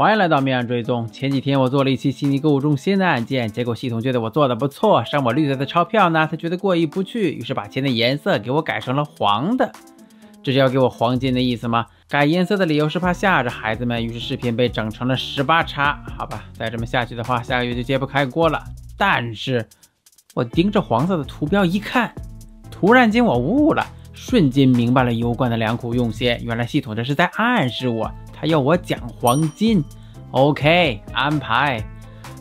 欢迎来到命案追踪。前几天我做了一期悉尼购物中心的案件，结果系统觉得我做的不错，赏我绿色的钞票呢，他觉得过意不去，于是把钱的颜色给我改成了黄的。这是要给我黄金的意思吗？改颜色的理由是怕吓着孩子们，于是视频被整成了十八叉。好吧，再这么下去的话，下个月就揭不开锅了。但是，我盯着黄色的图标一看，突然间我悟了，瞬间明白了油罐的良苦用心。原来系统这是在暗示我，他要我讲黄金。OK，安排。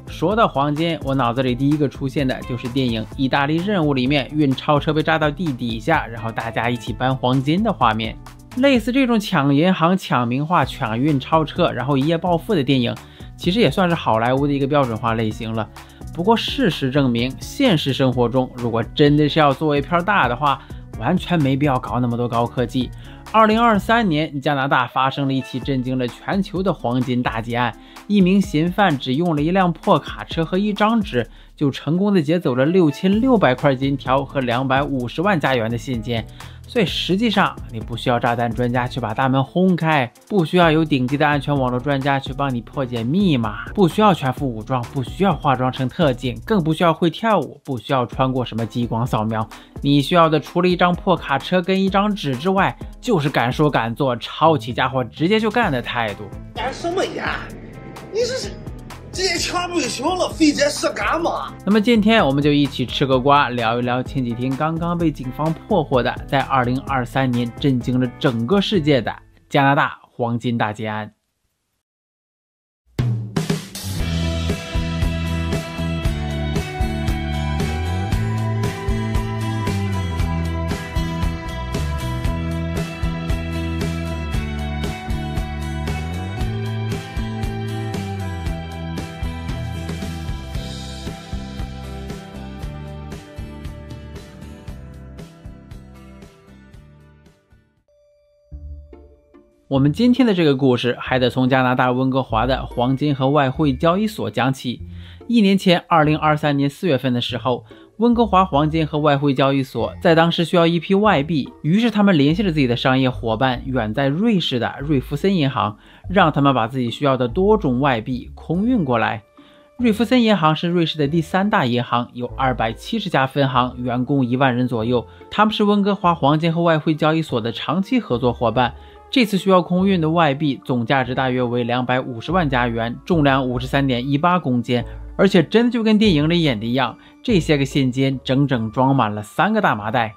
说到黄金，我脑子里第一个出现的就是电影《意大利任务》里面运钞车被炸到地底下，然后大家一起搬黄金的画面。类似这种抢银行、抢名画、抢运钞车，然后一夜暴富的电影，其实也算是好莱坞的一个标准化类型了。不过事实证明，现实生活中如果真的是要做一片大的话，完全没必要搞那么多高科技。二零二三年，加拿大发生了一起震惊了全球的黄金大劫案。一名嫌犯只用了一辆破卡车和一张纸，就成功的劫走了六千六百块金条和两百五十万加元的现金。所以实际上，你不需要炸弹专家去把大门轰开，不需要有顶级的安全网络专家去帮你破解密码，不需要全副武装，不需要化妆成特警，更不需要会跳舞，不需要穿过什么激光扫描。你需要的除了一张破卡车跟一张纸之外，就是敢说敢做、抄起家伙直接就干的态度。干什么呀？你这是？直接抢不就行了，费这事干嘛？那么今天我们就一起吃个瓜，聊一聊前几天刚刚被警方破获的，在二零二三年震惊了整个世界的加拿大黄金大劫案。我们今天的这个故事还得从加拿大温哥华的黄金和外汇交易所讲起。一年前，二零二三年四月份的时候，温哥华黄金和外汇交易所在当时需要一批外币，于是他们联系了自己的商业伙伴，远在瑞士的瑞弗森银行，让他们把自己需要的多种外币空运过来。瑞弗森银行是瑞士的第三大银行，有二百七十家分行，员工一万人左右。他们是温哥华黄金和外汇交易所的长期合作伙伴。这次需要空运的外币总价值大约为两百五十万加元，重量五十三点一八公斤，而且真的就跟电影里演的一样，这些个现金整整装满了三个大麻袋。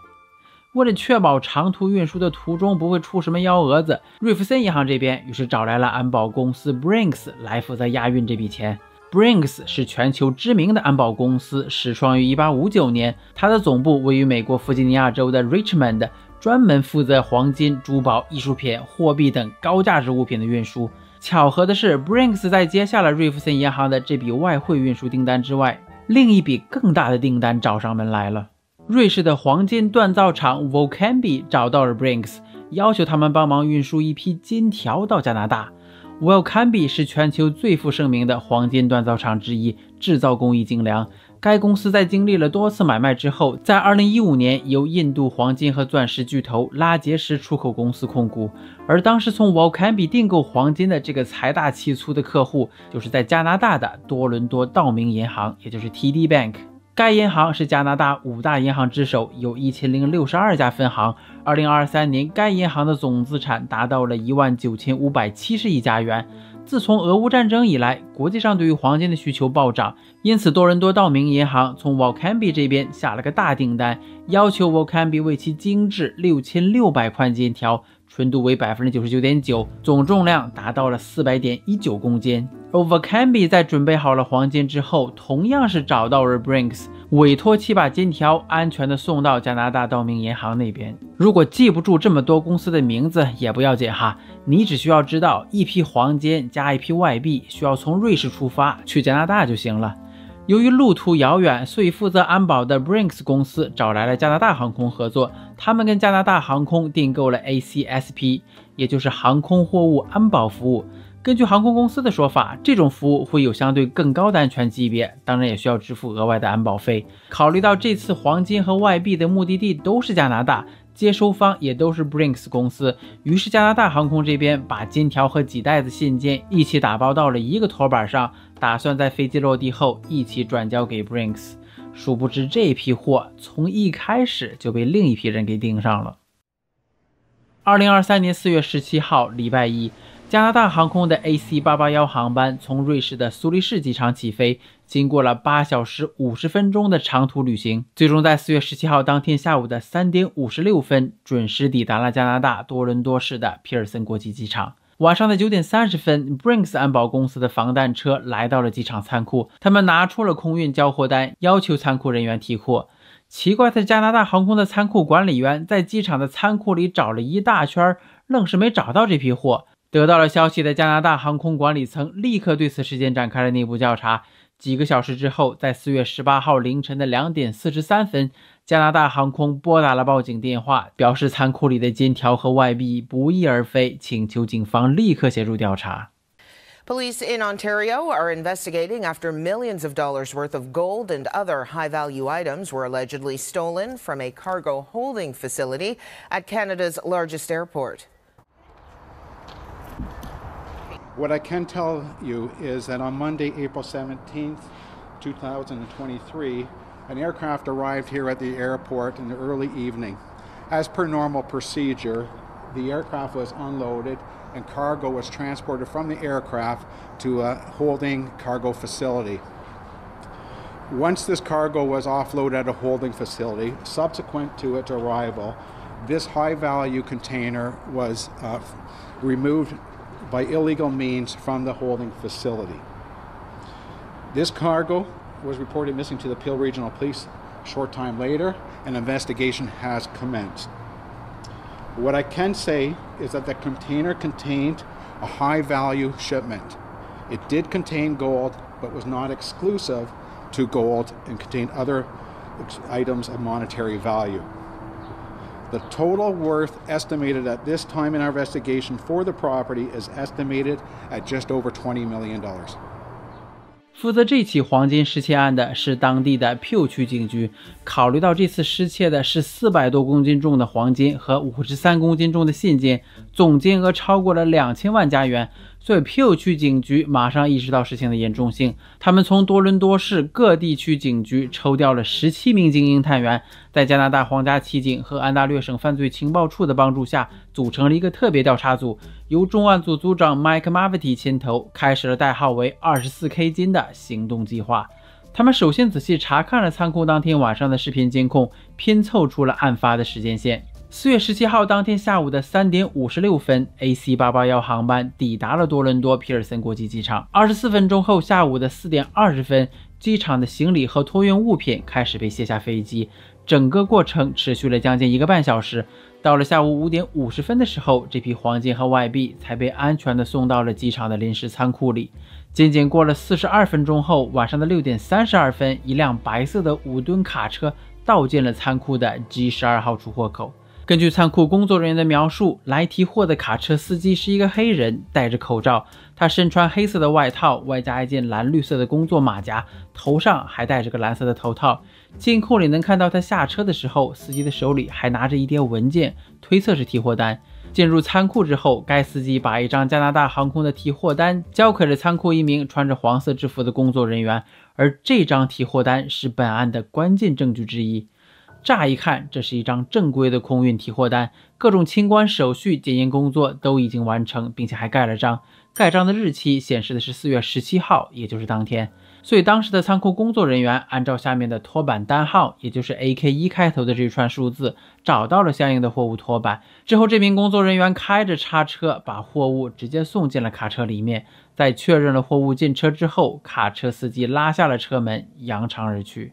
为了确保长途运输的途中不会出什么幺蛾子，瑞弗森银行这边于是找来了安保公司 Brinks 来负责押运这笔钱。Brinks 是全球知名的安保公司，始创于一八五九年，它的总部位于美国弗吉尼亚州的 Richmond。专门负责黄金、珠宝、艺术品、货币等高价值物品的运输。巧合的是，Brinks 在接下了瑞弗森银行的这笔外汇运输订单之外，另一笔更大的订单找上门来了。瑞士的黄金锻造厂 Volcambi 找到了 Brinks，要求他们帮忙运输一批金条到加拿大。Volcambi 是全球最负盛名的黄金锻造厂之一，制造工艺精良。该公司在经历了多次买卖之后，在2015年由印度黄金和钻石巨头拉杰什出口公司控股。而当时从 Volcambi 订购黄金的这个财大气粗的客户，就是在加拿大的多伦多道明银行，也就是 TD Bank。该银行是加拿大五大银行之首，有一千零六十二家分行。2023年，该银行的总资产达到了一万九千五百七十亿加元。自从俄乌战争以来，国际上对于黄金的需求暴涨，因此多伦多道明银行从 Volcambi 这边下了个大订单，要求 Volcambi 为其精制六千六百块金条，纯度为百分之九十九点九，总重量达到了四百点一九公斤。而 Volcambi 在准备好了黄金之后，同样是找到了 Brinks。委托其把金条安全的送到加拿大道明银行那边。如果记不住这么多公司的名字也不要紧哈，你只需要知道一批黄金加一批外币需要从瑞士出发去加拿大就行了。由于路途遥远，所以负责安保的 Brinks 公司找来了加拿大航空合作，他们跟加拿大航空订购了 ACSP，也就是航空货物安保服务。根据航空公司的说法，这种服务会有相对更高的安全级别，当然也需要支付额外的安保费。考虑到这次黄金和外币的目的地都是加拿大，接收方也都是 Brinks 公司。于是加拿大航空这边把金条和几袋子信件一起打包到了一个托板上，打算在飞机落地后一起转交给 Brinks。殊不知这批货从一开始就被另一批人给盯上了。二零二三年四月十七号，礼拜一。加拿大航空的 AC 八八幺航班从瑞士的苏黎世机场起飞，经过了八小时五十分钟的长途旅行，最终在四月十七号当天下午的三点五十六分准时抵达了加拿大多伦多市的皮尔森国际机场。晚上的九点三十分，Brinks 安保公司的防弹车来到了机场仓库，他们拿出了空运交货单，要求仓库人员提货。奇怪的，加拿大航空的仓库管理员在机场的仓库里找了一大圈，愣是没找到这批货。得到了消息的加拿大航空管理层立刻对此事件展开了内部调查。几个小时之后，在四月十八号凌晨的两点四十三分，加拿大航空拨打了报警电话，表示仓库里的金条和外币不翼而飞，请求警方立刻协助调查。Police in Ontario are investigating after millions of dollars worth of gold and other high value items were allegedly stolen from a cargo holding facility at Canada's largest airport. What I can tell you is that on Monday, April 17th, 2023, an aircraft arrived here at the airport in the early evening. As per normal procedure, the aircraft was unloaded and cargo was transported from the aircraft to a holding cargo facility. Once this cargo was offloaded at a holding facility, subsequent to its arrival, this high value container was uh, removed by illegal means from the holding facility. This cargo was reported missing to the Peel Regional Police a short time later. An investigation has commenced. What I can say is that the container contained a high value shipment. It did contain gold, but was not exclusive to gold and contained other items of monetary value. The total worth estimated at this time in our investigation for the property is estimated at just over $20 million. 负责这起黄金失窃案的是当地的 p u 区警局。考虑到这次失窃的是四百多公斤重的黄金和五十三公斤重的现金，总金额超过了两千万加元。所以，Peel 区警局马上意识到事情的严重性，他们从多伦多市各地区警局抽调了十七名精英探员，在加拿大皇家骑警和安大略省犯罪情报处的帮助下，组成了一个特别调查组，由重案组组长 Mike Mavity 牵头，开始了代号为“二十四 K 金”的行动计划。他们首先仔细查看了仓库当天晚上的视频监控，拼凑出了案发的时间线。四月十七号当天下午的三点五十六分，AC 八八幺航班抵达了多伦多皮尔森国际机场。二十四分钟后，下午的四点二十分，机场的行李和托运物品开始被卸下飞机。整个过程持续了将近一个半小时。到了下午五点五十分的时候，这批黄金和外币才被安全的送到了机场的临时仓库里。仅仅过了四十二分钟后，晚上的六点三十二分，一辆白色的五吨卡车倒进了仓库的 G 十二号出货口。根据仓库工作人员的描述，来提货的卡车司机是一个黑人，戴着口罩。他身穿黑色的外套，外加一件蓝绿色的工作马甲，头上还戴着个蓝色的头套。监控里能看到他下车的时候，司机的手里还拿着一叠文件，推测是提货单。进入仓库之后，该司机把一张加拿大航空的提货单交给了仓库一名穿着黄色制服的工作人员，而这张提货单是本案的关键证据之一。乍一看，这是一张正规的空运提货单，各种清关手续、检验工作都已经完成，并且还盖了章。盖章的日期显示的是四月十七号，也就是当天。所以当时的仓库工作人员按照下面的托板单号，也就是 AK 一开头的这一串数字，找到了相应的货物托板。之后，这名工作人员开着叉车，把货物直接送进了卡车里面。在确认了货物进车之后，卡车司机拉下了车门，扬长而去。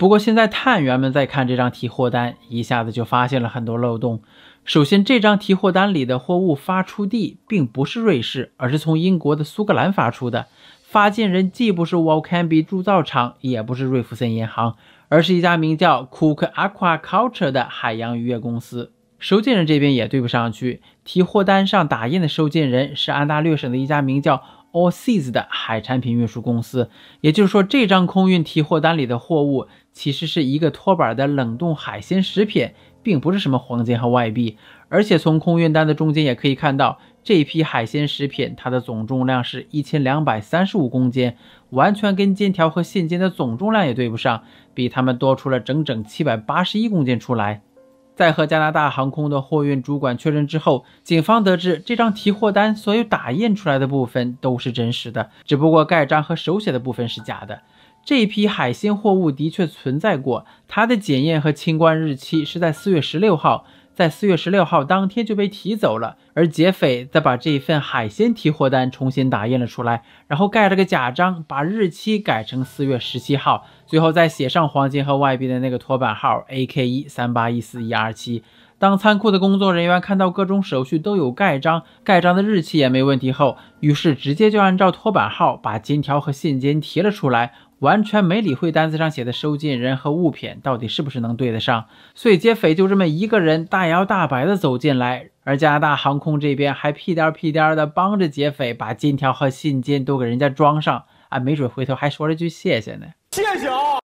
不过，现在探员们在看这张提货单，一下子就发现了很多漏洞。首先，这张提货单里的货物发出地并不是瑞士，而是从英国的苏格兰发出的。发件人既不是 Walcanby 铸造厂，也不是瑞弗森银行，而是一家名叫 Cook Aquaculture 的海洋渔业公司。收件人这边也对不上去。提货单上打印的收件人是安大略省的一家名叫 All Seas 的海产品运输公司。也就是说，这张空运提货单里的货物其实是一个托板的冷冻海鲜食品，并不是什么黄金和外币。而且从空运单的中间也可以看到，这批海鲜食品它的总重量是一千两百三十五公斤，完全跟金条和现金的总重量也对不上，比他们多出了整整七百八十一公斤出来。在和加拿大航空的货运主管确认之后，警方得知这张提货单所有打印出来的部分都是真实的，只不过盖章和手写的部分是假的。这批海鲜货物的确存在过，它的检验和清关日期是在四月十六号。在四月十六号当天就被提走了，而劫匪再把这一份海鲜提货单重新打印了出来，然后盖了个假章，把日期改成四月十七号，最后再写上黄金和外币的那个托板号 A K 一三八一四一二七。当仓库的工作人员看到各种手续都有盖章，盖章的日期也没问题后，于是直接就按照托板号把金条和现金提了出来。完全没理会单子上写的收件人和物品到底是不是能对得上，所以劫匪就这么一个人大摇大摆的走进来，而加拿大航空这边还屁颠屁颠的帮着劫匪把金条和信件都给人家装上，啊，没准回头还说了句谢谢呢。谢谢啊！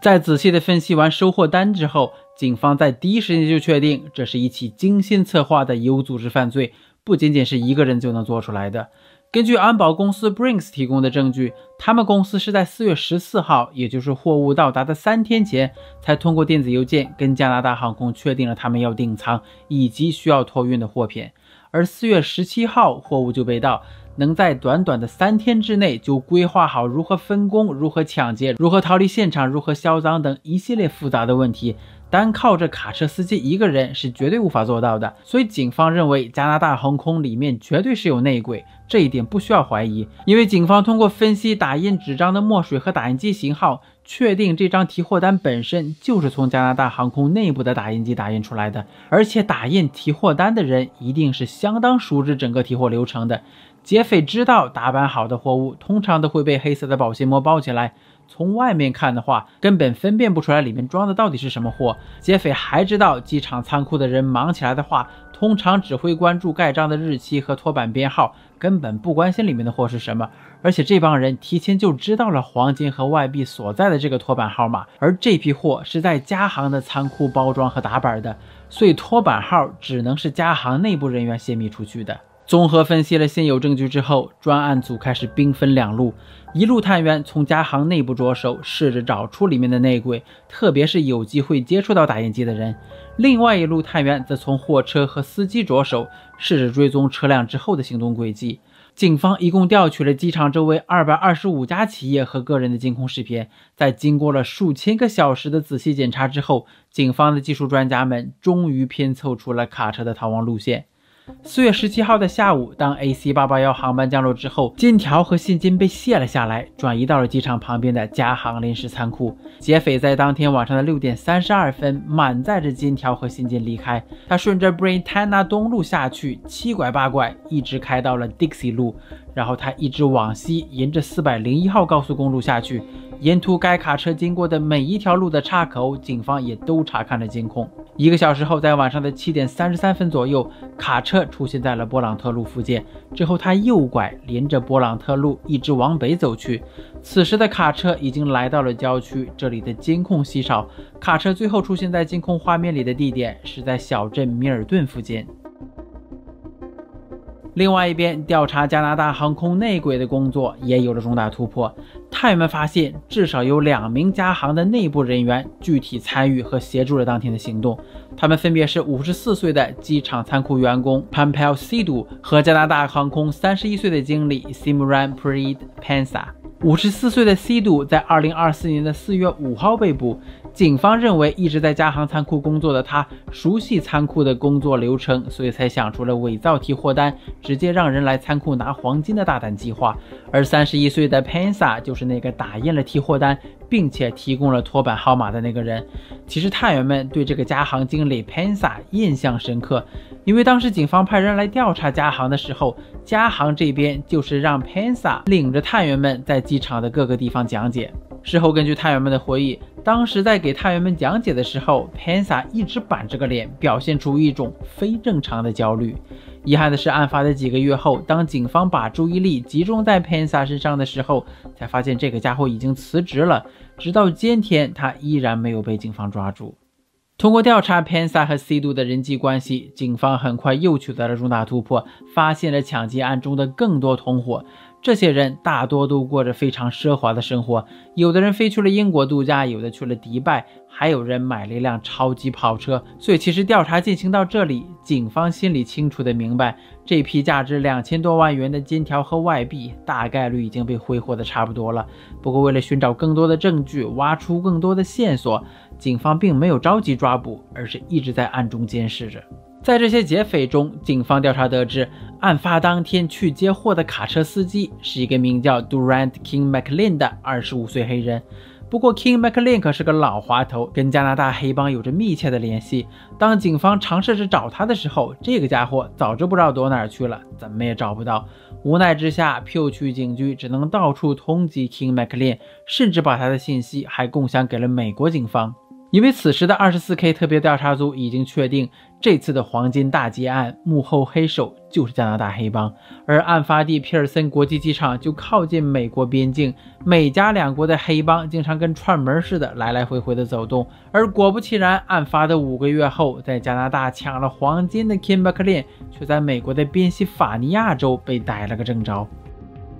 在仔细的分析完收货单之后，警方在第一时间就确定这是一起精心策划的有组织犯罪，不仅仅是一个人就能做出来的。根据安保公司 Brinks 提供的证据，他们公司是在四月十四号，也就是货物到达的三天前，才通过电子邮件跟加拿大航空确定了他们要订仓以及需要托运的货品。而四月十七号货物就被盗，能在短短的三天之内就规划好如何分工、如何抢劫、如何逃离现场、如何销赃等一系列复杂的问题。单靠着卡车司机一个人是绝对无法做到的，所以警方认为加拿大航空里面绝对是有内鬼，这一点不需要怀疑。因为警方通过分析打印纸张的墨水和打印机型号，确定这张提货单本身就是从加拿大航空内部的打印机打印出来的，而且打印提货单的人一定是相当熟知整个提货流程的。劫匪知道打版好的货物通常都会被黑色的保鲜膜包起来。从外面看的话，根本分辨不出来里面装的到底是什么货。劫匪还知道，机场仓库的人忙起来的话，通常只会关注盖章的日期和托板编号，根本不关心里面的货是什么。而且这帮人提前就知道了黄金和外币所在的这个托板号码，而这批货是在加行的仓库包装和打板的，所以托板号只能是加行内部人员泄密出去的。综合分析了现有证据之后，专案组开始兵分两路：一路探员从加行内部着手，试着找出里面的内鬼，特别是有机会接触到打印机的人；另外一路探员则从货车和司机着手，试着追踪车辆之后的行动轨迹。警方一共调取了机场周围二百二十五家企业和个人的监控视频，在经过了数千个小时的仔细检查之后，警方的技术专家们终于拼凑出了卡车的逃亡路线。四月十七号的下午，当 AC 八八幺航班降落之后，金条和现金被卸了下来，转移到了机场旁边的加航临时仓库。劫匪在当天晚上的六点三十二分，满载着金条和现金离开。他顺着 Brentana 东路下去，七拐八拐，一直开到了 Dixie 路，然后他一直往西，沿着四百零一号高速公路下去。沿途该卡车经过的每一条路的岔口，警方也都查看了监控。一个小时后，在晚上的七点三十三分左右，卡车出现在了波朗特路附近。之后，他右拐，连着波朗特路一直往北走去。此时的卡车已经来到了郊区，这里的监控稀少。卡车最后出现在监控画面里的地点是在小镇米尔顿附近。另外一边，调查加拿大航空内鬼的工作也有了重大突破。探员们发现，至少有两名加航的内部人员具体参与和协助了当天的行动。他们分别是五十四岁的机场仓库员工 Pampel Sidu 和加拿大航空三十一岁的经理 Simran Preet Pansa。五十四岁的 Sidu 在二零二四年的四月五号被捕。警方认为，一直在加行仓库工作的他熟悉仓库的工作流程，所以才想出了伪造提货单，直接让人来仓库拿黄金的大胆计划。而三十一岁的 Pansa 就是那个打印了提货单，并且提供了托板号码的那个人。其实探员们对这个加航经理 Pensa 印象深刻，因为当时警方派人来调查加航的时候，加航这边就是让 Pensa 领着探员们在机场的各个地方讲解。事后根据探员们的回忆，当时在给探员们讲解的时候，Pensa 一直板着个脸，表现出一种非正常的焦虑。遗憾的是，案发的几个月后，当警方把注意力集中在 Pensa 身上的时候，才发现这个家伙已经辞职了。直到今天，他依然没有被警方抓住。通过调查 Pensa 和 C 度的人际关系，警方很快又取得了重大突破，发现了抢劫案中的更多同伙。这些人大多都过着非常奢华的生活，有的人飞去了英国度假，有的去了迪拜，还有人买了一辆超级跑车。所以，其实调查进行到这里，警方心里清楚的明白，这批价值两千多万元的金条和外币，大概率已经被挥霍的差不多了。不过，为了寻找更多的证据，挖出更多的线索，警方并没有着急抓捕，而是一直在暗中监视着。在这些劫匪中，警方调查得知，案发当天去接货的卡车司机是一个名叫 Durant King McLean 的二十五岁黑人。不过，King McLean 可是个老滑头，跟加拿大黑帮有着密切的联系。当警方尝试着找他的时候，这个家伙早就不知道躲哪儿去了，怎么也找不到。无奈之下，票区警局只能到处通缉 King McLean，甚至把他的信息还共享给了美国警方。因为此时的二十四 K 特别调查组已经确定，这次的黄金大劫案幕后黑手就是加拿大黑帮，而案发地皮尔森国际机场就靠近美国边境，美加两国的黑帮经常跟串门似的来来回回的走动。而果不其然，案发的五个月后，在加拿大抢了黄金的 Kim b e c k l i n 却在美国的宾夕法尼亚州被逮了个正着。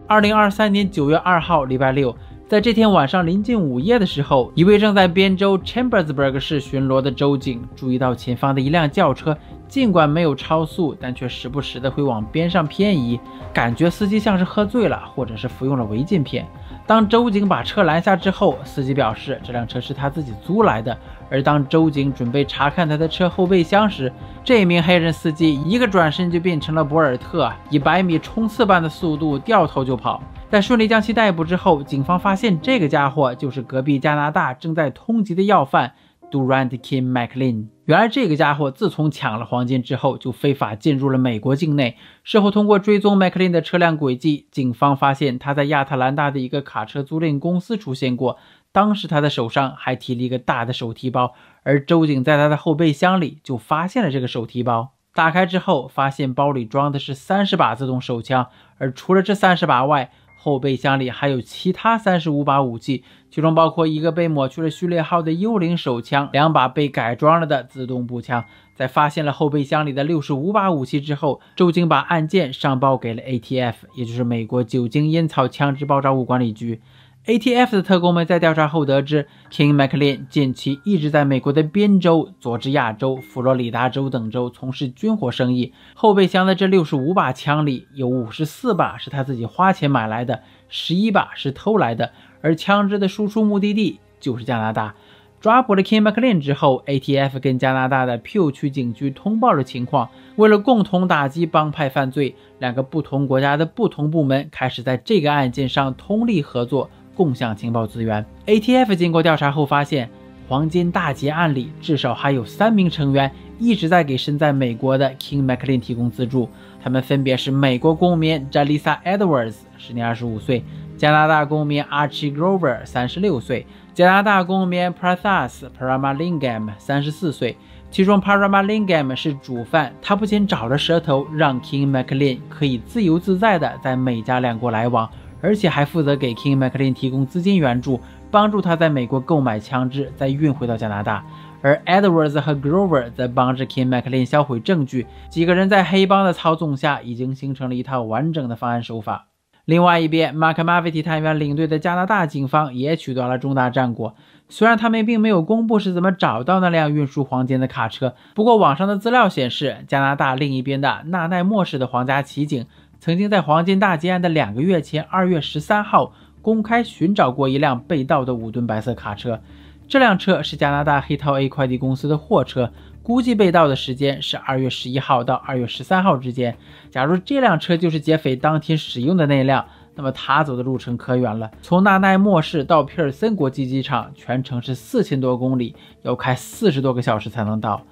二零二三年九月二号，礼拜六。在这天晚上临近午夜的时候，一位正在边州 Chambersburg 市巡逻的州警注意到前方的一辆轿车，尽管没有超速，但却时不时的会往边上偏移，感觉司机像是喝醉了，或者是服用了违禁品。当州警把车拦下之后，司机表示这辆车是他自己租来的。而当州警准备查看他的车后备箱时，这名黑人司机一个转身就变成了博尔特，以百米冲刺般的速度掉头就跑。在顺利将其逮捕之后，警方发现这个家伙就是隔壁加拿大正在通缉的要犯 Durant Kim McLean。原来这个家伙自从抢了黄金之后，就非法进入了美国境内。事后通过追踪 McLean 的车辆轨迹，警方发现他在亚特兰大的一个卡车租赁公司出现过。当时他的手上还提了一个大的手提包，而周警在他的后备箱里就发现了这个手提包。打开之后，发现包里装的是三十把自动手枪，而除了这三十把外，后备箱里还有其他三十五把武器，其中包括一个被抹去了序列号的幽灵手枪，两把被改装了的自动步枪。在发现了后备箱里的六十五把武器之后，周晶把案件上报给了 ATF，也就是美国酒精烟草枪支爆炸物管理局。ATF 的特工们在调查后得知，King McLean 近期一直在美国的宾州、佐治亚州、佛罗里达州等州从事军火生意。后备箱的这六十五把枪里，有五十四把是他自己花钱买来的，十一把是偷来的，而枪支的输出目的地就是加拿大。抓捕了 King McLean 之后，ATF 跟加拿大的 Peel 区警局通报了情况。为了共同打击帮派犯罪，两个不同国家的不同部门开始在这个案件上通力合作。共享情报资源。ATF 经过调查后发现，黄金大劫案里至少还有三名成员一直在给身在美国的 King McLean 提供资助。他们分别是美国公民 Jalisa Edwards，时年二十五岁；加拿大公民 Archie Grover，三十六岁；加拿大公民 Prathas Paramalingam，三十四岁。其中 Paramalingam 是主犯，他不仅找了蛇头，让 King McLean 可以自由自在的在美加两国来往。而且还负责给 King McLean 提供资金援助，帮助他在美国购买枪支，再运回到加拿大。而 Edwards 和 Grover 则帮着 King McLean 销毁证据。几个人在黑帮的操纵下，已经形成了一套完整的方案手法。另外一边，Mark m a v i t y 探员领队的加拿大警方也取得了重大战果。虽然他们并没有公布是怎么找到那辆运输黄金的卡车，不过网上的资料显示，加拿大另一边的纳奈莫市的皇家骑警。曾经在黄金大劫案的两个月前，二月十三号公开寻找过一辆被盗的五吨白色卡车。这辆车是加拿大黑桃 A 快递公司的货车，估计被盗的时间是二月十一号到二月十三号之间。假如这辆车就是劫匪当天使用的那辆，那么他走的路程可远了。从纳奈莫市到皮尔森国际机场，全程是四千多公里，要开四十多个小时才能到。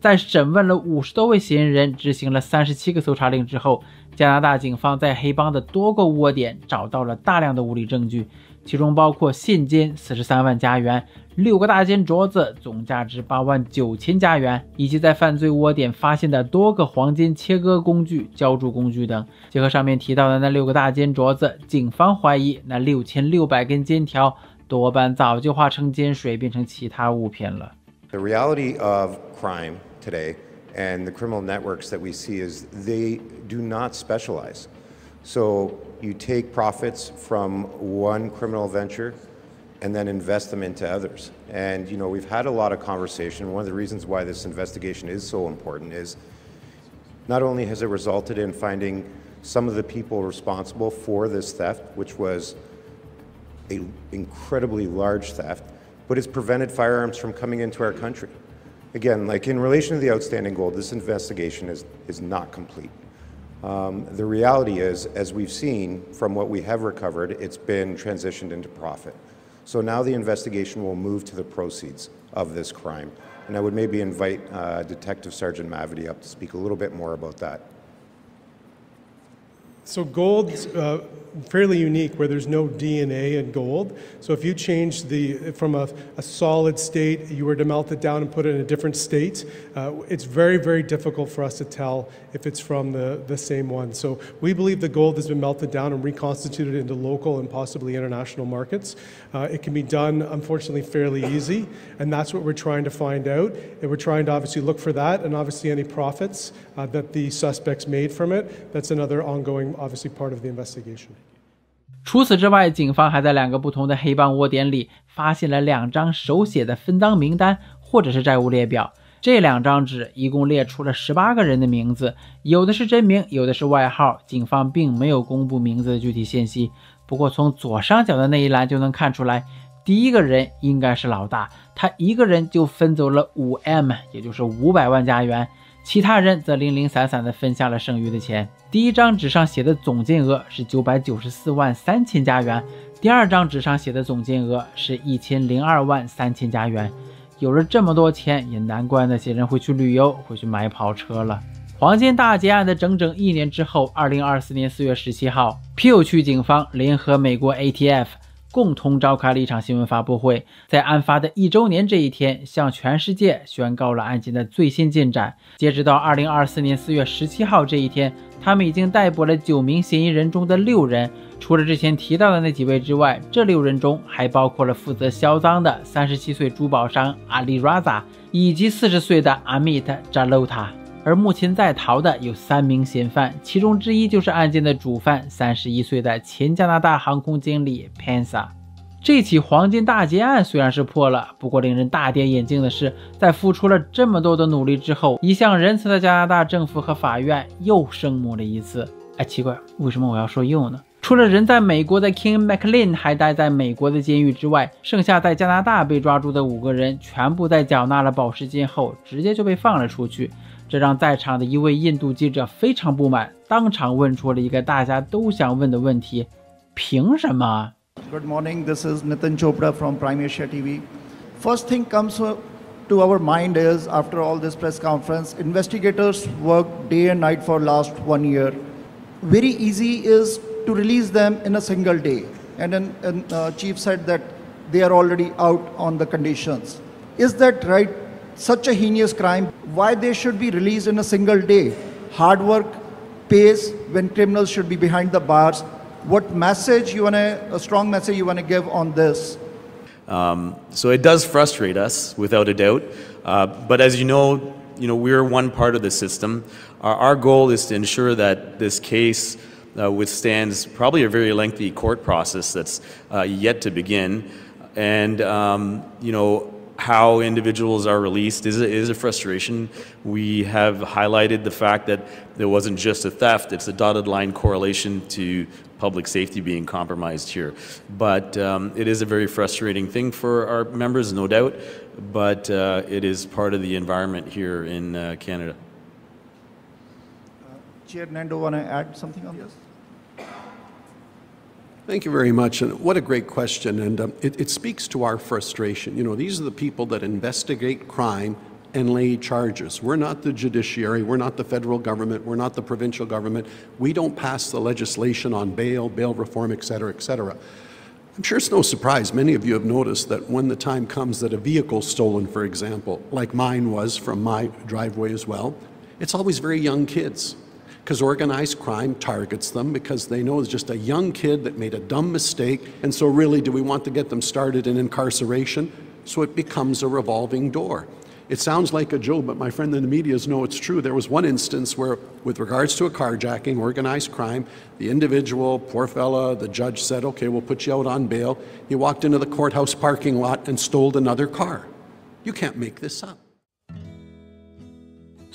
在审问了五十多位嫌疑人，执行了三十七个搜查令之后，加拿大警方在黑帮的多个窝点找到了大量的物理证据。其中包括现金四十三万加元、六个大金镯子总价值八万九千加元，以及在犯罪窝点发现的多个黄金切割工具、浇筑工具等。结合上面提到的那六个大金镯子，警方怀疑那六千六百根金条多半早就化成金水，变成其他物品了。The reality of crime today and the criminal networks that we see is they do not specialize. So you take profits from one criminal venture and then invest them into others. And you know, we've had a lot of conversation. One of the reasons why this investigation is so important is not only has it resulted in finding some of the people responsible for this theft, which was an incredibly large theft, but it's prevented firearms from coming into our country. Again, like in relation to the outstanding gold, this investigation is, is not complete. Um, the reality is, as we've seen from what we have recovered, it's been transitioned into profit. So now the investigation will move to the proceeds of this crime. And I would maybe invite uh, Detective Sergeant Mavity up to speak a little bit more about that. So gold's uh, fairly unique where there's no DNA in gold. So if you change the from a, a, solid state, you were to melt it down and put it in a different state, uh, it's very, very difficult for us to tell if it's from the, the same one. So we believe the gold has been melted down and reconstituted into local and possibly international markets. Uh, it can be done, unfortunately, fairly easy, and that's what we're trying to find out. And we're trying to obviously look for that and obviously any profits uh, that the suspects made from it. That's another ongoing, obviously, part of the investigation. 除此之外，警方还在两个不同的黑帮窝点里发现了两张手写的分赃名单或者是债务列表。这两张纸一共列出了十八个人的名字，有的是真名，有的是外号。警方并没有公布名字的具体信息。不过从左上角的那一栏就能看出来，第一个人应该是老大，他一个人就分走了五 M，也就是五百万加元。其他人则零零散散地分下了剩余的钱。第一张纸上写的总金额是九百九十四万三千加元，第二张纸上写的总金额是一千零二万三千加元。有了这么多钱，也难怪那些人会去旅游，会去买跑车了。黄金大劫案的整整一年之后，二零二四年四月十七号，Pew 区警方联合美国 ATF。共同召开了一场新闻发布会，在案发的一周年这一天，向全世界宣告了案件的最新进展。截止到二零二四年四月十七号这一天，他们已经逮捕了九名嫌疑人中的六人。除了之前提到的那几位之外，这六人中还包括了负责销赃的三十七岁珠宝商阿里拉扎以及四十岁的阿米特扎洛塔。而目前在逃的有三名嫌犯，其中之一就是案件的主犯，三十一岁的前加拿大航空经理 Pensa。这起黄金大劫案虽然是破了，不过令人大跌眼镜的是，在付出了这么多的努力之后，一向仁慈的加拿大政府和法院又声母了一次。哎，奇怪，为什么我要说又呢？除了人在美国的 King McLean 还待在美国的监狱之外，剩下在加拿大被抓住的五个人，全部在缴纳了保释金后，直接就被放了出去。这让在场的一位印度记者非常不满，当场问出了一个大家都想问的问题：凭什么？Good morning, this is Nitin Chopra from Prime Asia TV. First thing comes to our mind is after all this press conference, investigators worked day and night for last one year. Very easy is to release them in a single day. And then and, uh, chief said that they are already out on the conditions. Is that right? such a heinous crime, why they should be released in a single day. Hard work pays when criminals should be behind the bars. What message you want to, a strong message you want to give on this? Um, so it does frustrate us, without a doubt. Uh, but as you know, you know we're one part of the system. Our, our goal is to ensure that this case uh, withstands probably a very lengthy court process that's uh, yet to begin. And um, you know, how individuals are released is a, is a frustration. We have highlighted the fact that there wasn't just a theft, it's a dotted line correlation to public safety being compromised here. But um, it is a very frustrating thing for our members, no doubt, but uh, it is part of the environment here in uh, Canada. Uh, Chair Nando, want to add something on this? Thank you very much. And what a great question. And um, it, it speaks to our frustration. You know, these are the people that investigate crime and lay charges. We're not the judiciary, we're not the federal government, we're not the provincial government. We don't pass the legislation on bail, bail reform, et cetera, et cetera. I'm sure it's no surprise. Many of you have noticed that when the time comes that a vehicle's stolen, for example, like mine was from my driveway as well, it's always very young kids. Because organized crime targets them because they know it's just a young kid that made a dumb mistake. And so, really, do we want to get them started in incarceration? So it becomes a revolving door. It sounds like a joke, but my friend in the media know it's true. There was one instance where, with regards to a carjacking, organized crime, the individual, poor fella, the judge said, okay, we'll put you out on bail. He walked into the courthouse parking lot and stole another car. You can't make this up.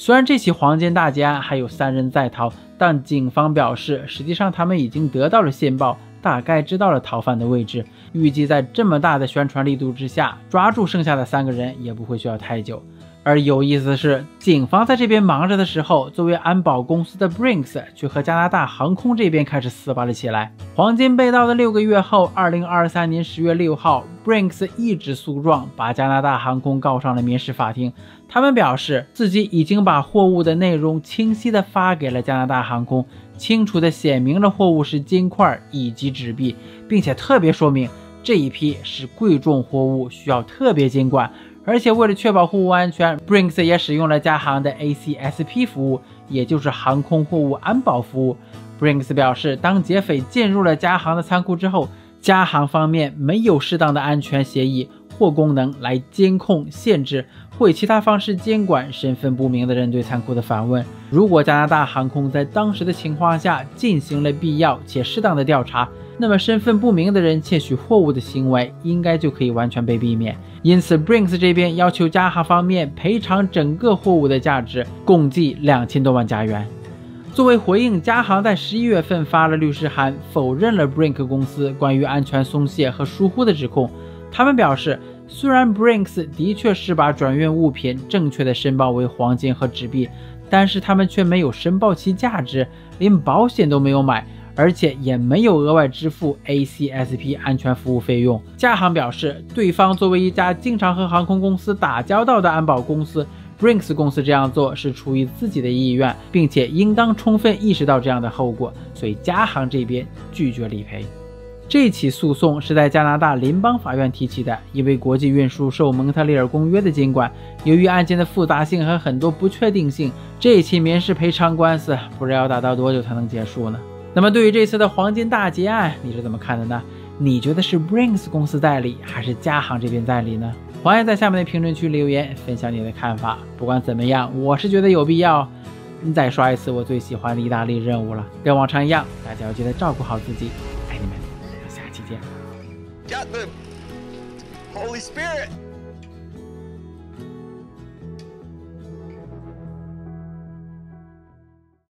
虽然这起黄金大劫案还有三人在逃，但警方表示，实际上他们已经得到了线报，大概知道了逃犯的位置。预计在这么大的宣传力度之下，抓住剩下的三个人也不会需要太久。而有意思的是，警方在这边忙着的时候，作为安保公司的 Brinks 却和加拿大航空这边开始撕巴了起来。黄金被盗的六个月后，二零二三年十月六号，Brinks 一纸诉状把加拿大航空告上了民事法庭。他们表示自己已经把货物的内容清晰地发给了加拿大航空。清楚地写明了货物是金块以及纸币，并且特别说明这一批是贵重货物，需要特别监管。而且为了确保货物安全，Brinks 也使用了加航的 ACSP 服务，也就是航空货物安保服务。Brinks 表示，当劫匪进入了加航的仓库之后，加航方面没有适当的安全协议或功能来监控、限制。或以其他方式监管身份不明的人对仓库的访问。如果加拿大航空在当时的情况下进行了必要且适当的调查，那么身份不明的人窃取货物的行为应该就可以完全被避免。因此，Brinks 这边要求加航方面赔偿整个货物的价值，共计两千多万加元。作为回应，加航在十一月份发了律师函，否认了 Brink 公司关于安全松懈和疏忽的指控。他们表示。虽然 Brinks 的确是把转运物品正确的申报为黄金和纸币，但是他们却没有申报其价值，连保险都没有买，而且也没有额外支付 ACSP 安全服务费用。加航表示，对方作为一家经常和航空公司打交道的安保公司，Brinks 公司这样做是出于自己的意愿，并且应当充分意识到这样的后果，所以加航这边拒绝理赔。这起诉讼是在加拿大联邦法院提起的，因为国际运输受蒙特利尔公约的监管。由于案件的复杂性和很多不确定性，这起民事赔偿官司不知道要打到多久才能结束呢？那么，对于这次的黄金大劫案，你是怎么看的呢？你觉得是 Brinks 公司代理，还是加行这边代理呢？欢迎在下面的评论区留言分享你的看法。不管怎么样，我是觉得有必要。再刷一次我最喜欢的意大利任务了。跟往常一样，大家要记得照顾好自己。Got the Holy Spirit.